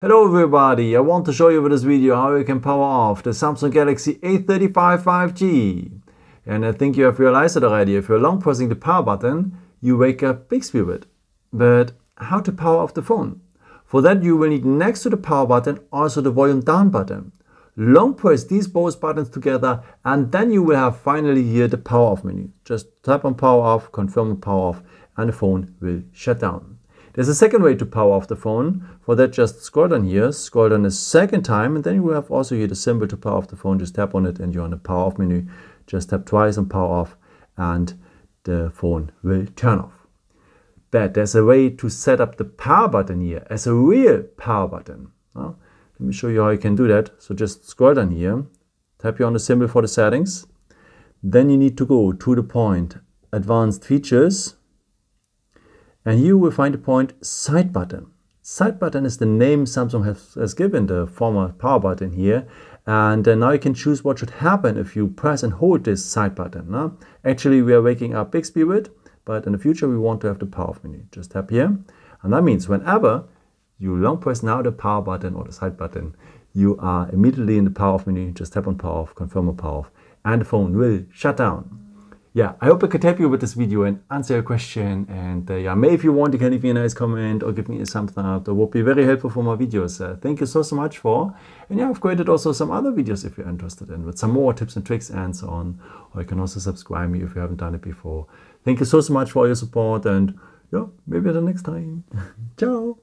Hello everybody, I want to show you with this video how you can power off the Samsung Galaxy A35 5G. And I think you have realized it already, if you're long pressing the power button, you wake up Bixby with. But how to power off the phone? For that you will need next to the power button also the volume down button. Long press these both buttons together and then you will have finally here the power off menu. Just tap on power off, confirm power off and the phone will shut down. There's a second way to power off the phone. For that, just scroll down here, scroll down a second time, and then you have also here the symbol to power off the phone. Just tap on it and you're on the power off menu. Just tap twice on power off and the phone will turn off. But there's a way to set up the power button here as a real power button. let me show you how you can do that. So just scroll down here, tap here on the symbol for the settings. Then you need to go to the point advanced features and you will find the point side button. Side button is the name Samsung has, has given the former power button here. And uh, now you can choose what should happen if you press and hold this side button. No? Actually, we are waking up Bixby with, but in the future we want to have the power off menu. Just tap here. And that means whenever you long press now the power button or the side button, you are immediately in the power off menu. Just tap on power off, confirm on power off, and the phone will shut down yeah, I hope I could help you with this video and answer your question. And uh, yeah, maybe if you want, you can leave me a nice comment or give me a thumbs up. That would be very helpful for my videos. Uh, thank you so, so much for. And yeah, I've created also some other videos if you're interested in with some more tips and tricks and so on. Or you can also subscribe me if you haven't done it before. Thank you so, so much for your support. And yeah, maybe the next time. Ciao.